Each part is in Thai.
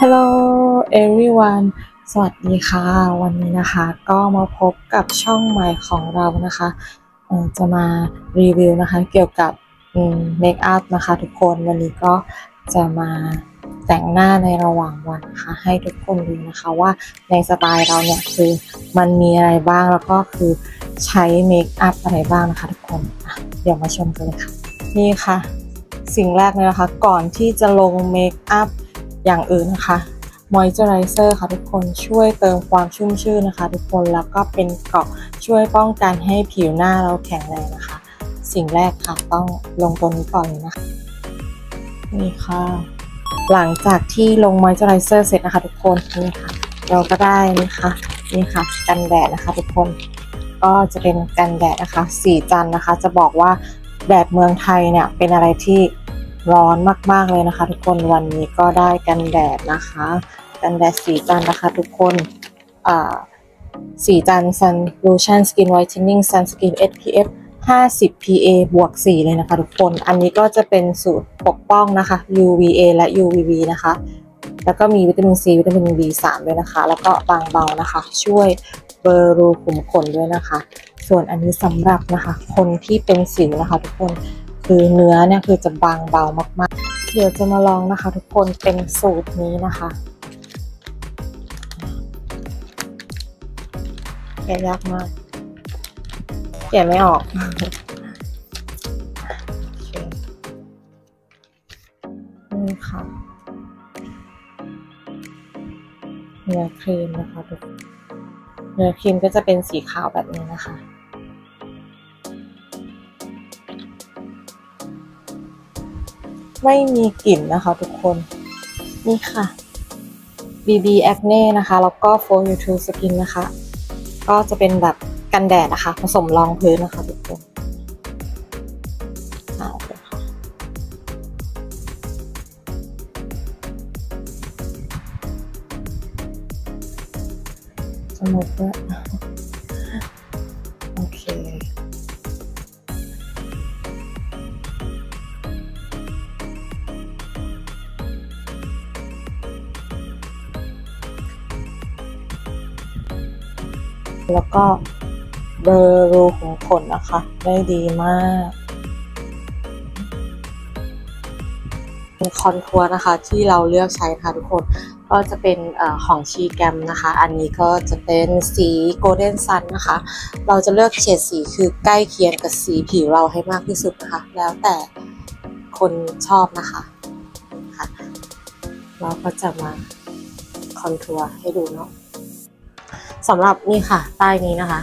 Hello everyone สวัสดีค่ะ วันนี้นะคะก็มาพบกับช่องใหม่ของเรานะคะจะมารีวิวนะคะเกี่ยวกับเมคอัพนะคะทุกคนวันนี้ก็จะมาแต่งหน้าในระหว่างวันนะคะให้ทุกคนดูนะคะว่าในสไตล์เราเนี่ยคือมันมีอะไรบ้างแล้วก็คือใช้เมคอัพอะไรบ้างนะคะทุกคนเดี๋ยวมาชมกันเลยค่ะ นี่ค่ะ สิ่งแรกเลยนะคะก่อนที่จะลง makeup อย่างอื่นนะคะมอยเจอไรเซอร์ค่ะทุกคนช่วยเติมความชุ่มชื่นนะคะ ทุกคนแล้วก็เป็นเกราะช่วยป้องกันให้ผิวหน้าเราแข็งแรงนะคะ สิ่งแรกค่ะต้องลงตัวนี้ก่อนเลยนะคะนี่ค่ะ หลังจากที่ลงมอยเจอไรเซอร์เสร็จนะคะ ทุกคนนี่ค่ะ เราก็ได้นะคะนี่ค่ะ กันแดดนะคะ ทุกคนก็จะเป็นกันแดดนะคะ ศรีจันทร์นะคะ จะบอกว่าแดดเมืองไทยเนี่ยเป็นอะไรที่ ร้อนมากๆเลยนะคะ ทุกคนวันนี้ก็ได้กันแดดนะคะ กันแดดสีจันนะคะ ทุกคนอ่าสีจัน Sun Lotion Skin Whitening Sunscreen SPF 50 PA บวก 4 เลยนะคะ ทุกคน อันนี้ก็จะเป็นสูตรปกป้องนะคะ UVA และ UVB นะคะ แล้วก็มีวิตามิน C วิตามิน B3 ด้วยนะคะ แล้วก็บางเบานะคะ ช่วยเบลอรูขุมขนด้วยนะคะ ส่วนอันนี้สำหรับนะคะ คนที่เป็นสิวนะคะทุกคน คือเนื้อเนี่ยคือจะบางเบามากๆ เดี๋ยวจะมาลองนะคะ ทุกคนเป็นสูตรนี้นะคะแกะยากมากแกะไม่ออกนี่ค่ะเนื้อครีมนะคะทุกคนเนื้อครีมก็จะเป็นสีขาวแบบนี้นะคะ ไม่มีกลิ่นนะคะทุกคน นี่ค่ะ BB Acne นะคะ แล้วก็ For You to Skin นะคะ ก็จะเป็นแบบกันแดดนะคะ ผสมรองพื้นนะคะทุกคนเอาเลยค่ะสมุดด้วย แล้วก็เบอร์รูขุมขนนะคะ ได้ดีมากเป็นคอนทัวร์นะคะที่เราเลือกใช้ค่ะทุกคนก็จะเป็นเออของ Sheglam นะคะ อันนี้ก็จะเป็นสี Golden Sun นะคะ เราจะเลือกเฉดสีคือใกล้เคียงกับสีผิวเราให้มากที่สุดนะคะ แล้วแต่คนชอบนะคะค่ะเราก็จะมา contour ให้ดูเนาะ สำหรับนี่ค่ะ ใต้นี้นะคะ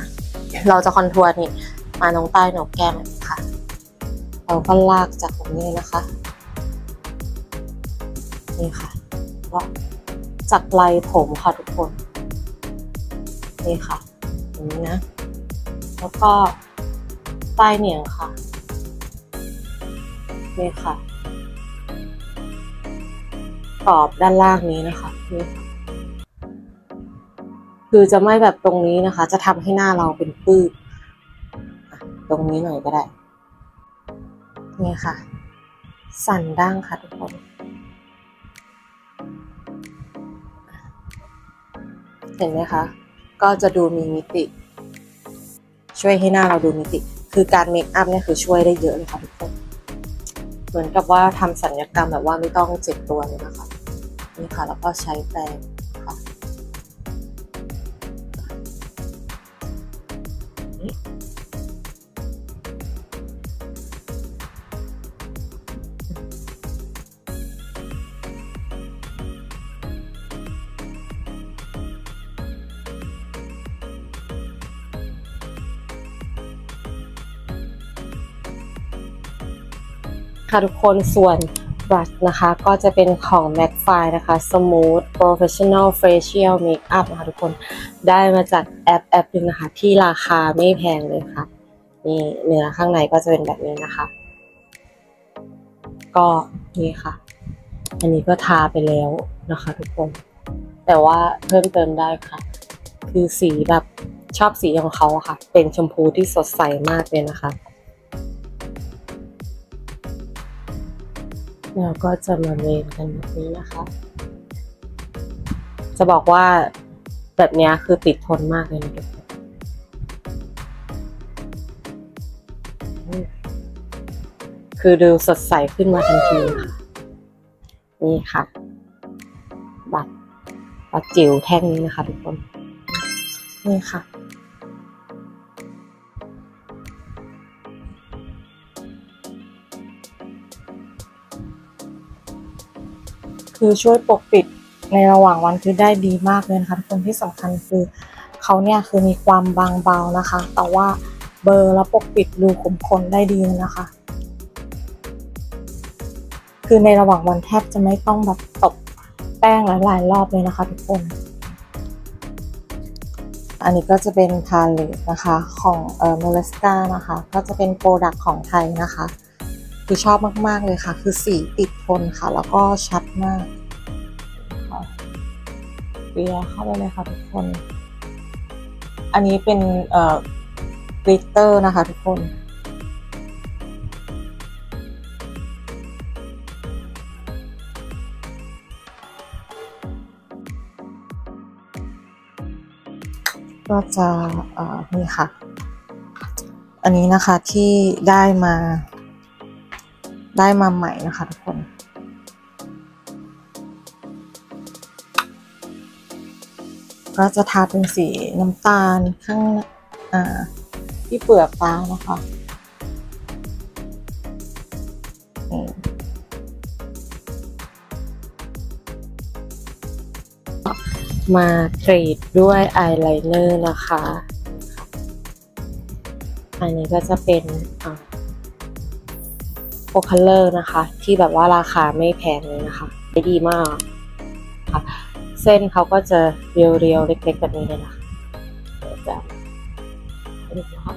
เราจะ contour นี่มาตรงใต้โหนกแก้มนี้ค่ะ เราก็ลากจากตรงนี้นะคะ นี่ค่ะก็จากไหลผมค่ะทุกคน นี่ค่ะอย่างนี้นะ แล้วก็ใต้เหนียงค่ะ นี่ค่ะกรอบด้านล่างนี้นะคะนี่ค่ะ คือจะไม่แบบตรงนี้นะคะ จะทำให้หน้าเราเป็นปื้ดตรงนี้หน่อยก็ได้ นี่ค่ะ สั่นดั้งค่ะทุกคนเห็นไหมคะ ก็จะดูมีมิติ ช่วยให้หน้าเราดูมิติ คือการเมคอัพเนี่ยคือช่วยได้เยอะเลยค่ะทุกคน เหมือนกับว่าทำสัญญกรรมแบบว่าไม่ต้องเจ็บตัวเลยนะคะ นี่ค่ะ แล้วก็ใช้แปรง ค่ะทุกคนส่วนบลัชนะคะก็จะเป็นของ MAC f i นะคะ Smooth Professional Facial Makeup นะคะทุกคนได้มาจากแอปแอปหนึงนะคะ ที่ราคาไม่แพงเลยค่ะ นี่เนื้อข้างในก็จะเป็นแบบนี้นะคะ ก็นี่ค่ะ อันนี้ก็ทาไปแล้วนะคะทุกคน แต่ว่าเพิ่มเติมได้ค่ะ คือสีแบบชอบสีของเขาค่ะ เป็นชมพูที่สดใสมากเลยนะคะ เราก็จะมาเมนกันแบบนี้นะคะ จะบอกว่าแบบนี้คือติดทนมากเลยนะทุกคนคือดูสดใสขึ้นมาทันทีค่ะ นี่ค่ะ บัตรบัตรจิ๋วแท่งนี้นะคะทุกคน นี่ค่ะ คือช่วยปกปิดในระหว่างวันคือได้ดีมากเลยนะคะทุกคนที่สำคัญคือเขาเนี่ยคือมีความบางเบานะคะ แต่ว่าเบอร์แล้วปกปิดรูขุมขนได้ดีนะคะ คือในระหว่างวันแทบจะไม่ต้องแบบตบแป้งหลายๆรอบเลยนะคะทุกคน อันนี้ก็จะเป็น palette นะคะของเอ่อ Merrezca นะคะ ก็จะเป็น product ของไทยนะคะ คือชอบมาก ๆ เลยค่ะ คือสีติดทนค่ะ แล้วก็ชัดมากเบียเข้าไปเลยค่ะทุกคน อันนี้เป็นเอ่อ glitter นะคะทุกคนก็จะเอ่อนี่ค่ะ อันนี้นะคะที่ได้มา ได้มาใหม่นะคะทุกคนก็จะทาเป็นสีน้ำตาลข้างอ่าที่เปลือกตานะคะมากรีดด้วยอายไลเนอร์นะคะ อันนี้ก็จะเป็นอ่า โอคัลเลอร์นะคะ ที่แบบว่าราคาไม่แพงเลยนะคะได้ดีมากค่ะเส้นเขาก็จะเรียวๆเล็กๆแบบนี้เลยนะคะเดี๋ยวจะดูนะคะ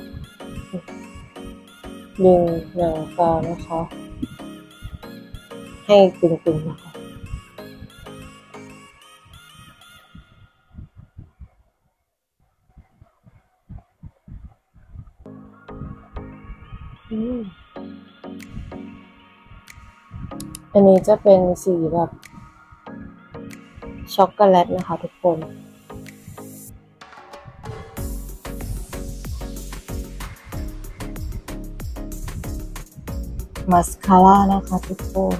ดึงหนังตานะคะ ให้ตึงๆนะคะอืม อันนี้จะเป็นสีแบบ ช็อกโกแลตนะคะทุกคนมาสคาร่านะคะทุกคน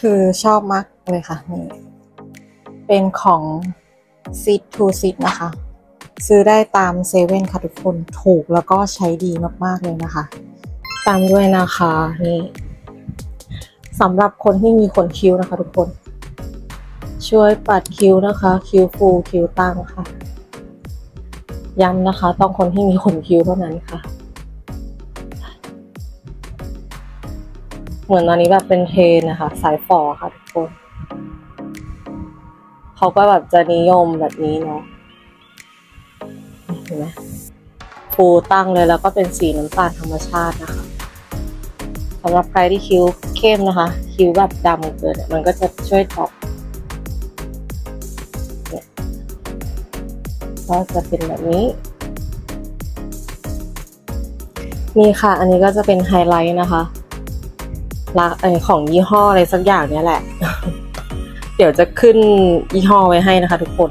คือชอบมากเลยค่ะนี่เป็นของ Seed to Seed นะคะ ซื้อได้ตามเซเว่นค่ะทุกคนถูกแล้วก็ใช้ดีมากๆเลยนะคะ ตามด้วยนะคะนี่สำหรับคนที่มีขนคิ้วนะคะทุกคน ช่วยปัดคิ้วนะคะ คิ้วฟูคิ้วตั้งค่ะย้ำนะคะ ต้องคนที่มีขนคิ้วเท่านั้นค่ะ เหมือนตอนนี้แบบเป็นเทนนะคะ สายฝอค่ะทุกคน เขาก็แบบจะนิยมแบบนี้เนาะเห็นไหมฟูตั้งเลยแล้วก็เป็นสีน้ำตาลธรรมชาตินะคะสำหรับใครที่คิ้วเข้มนะคะ คิ้วแบบดำเกินเนี่ยมันก็จะช่วยตอบเนี่ยก็จะเป็นแบบนี้ นี่ค่ะ อันนี้ก็จะเป็นไฮไลท์นะคะ ละของยี่ห้ออะไรสักอย่างเนี้ยแหละ เดี๋ยวจะขึ้นยี่ห้อไว้ให้นะคะ ทุกคน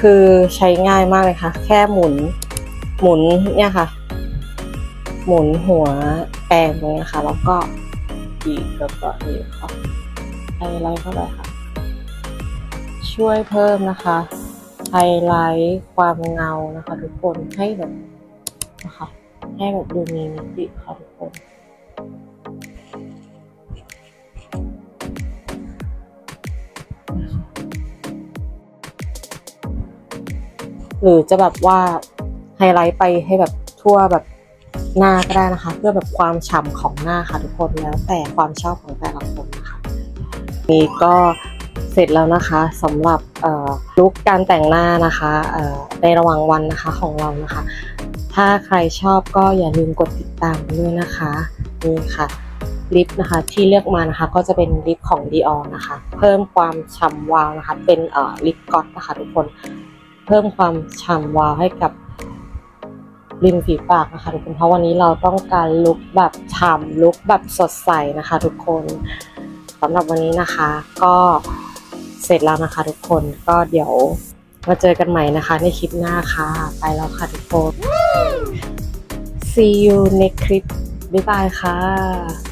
คือใช้ง่ายมากเลยค่ะ แค่หมุน หมุนเนี่ยค่ะ หมุนหัวแปรงตรงนี้ค่ะแล้วก็บีบแล้วก็นี่ค่ะไฮไลท์เข้าไปค่ะ ช่วยเพิ่มนะคะไฮไลท์ความเงานะคะ ทุกคนให้แบบนะคะให้แบบดูมีมิติค่ะทุกคน หรือจะแบบว่าไฮไลท์ไปให้แบบทั่วแบบหน้าก็ได้นะคะ เพื่อแบบความฉ่ำของหน้าค่ะทุกคนแล้วแต่ความชอบของแต่ละคนนะคะนี่ก็เสร็จแล้วนะคะสำหรับลุคการแต่งหน้านะคะในระหว่างวันนะคะของเรานะคะ ถ้าใครชอบก็อย่าลืมกดติดตามด้วยนะคะนี่ค่ะลิปนะคะที่เลือกมานะคะก็จะเป็นลิปของ Dior นะคะ เพิ่มความฉ่ำวาวนะคะ เป็นลิปก๊อตนะคะทุกคน เพิ่มความฉ่ำวาวให้กับริมฝีปากนะคะทุกคนเพราะวันนี้เราต้องการลุคแบบฉ่ำลุคแบบสดใสนะคะ ทุกคนสำหรับวันนี้นะคะ ก็เสร็จแล้วนะคะ ทุกคนก็เดี๋ยวมาเจอกันใหม่นะคะ ในคลิปหน้าค่ะ ไปแล้วค่ะทุกคน see you next clip บ๊ายบายค่ะ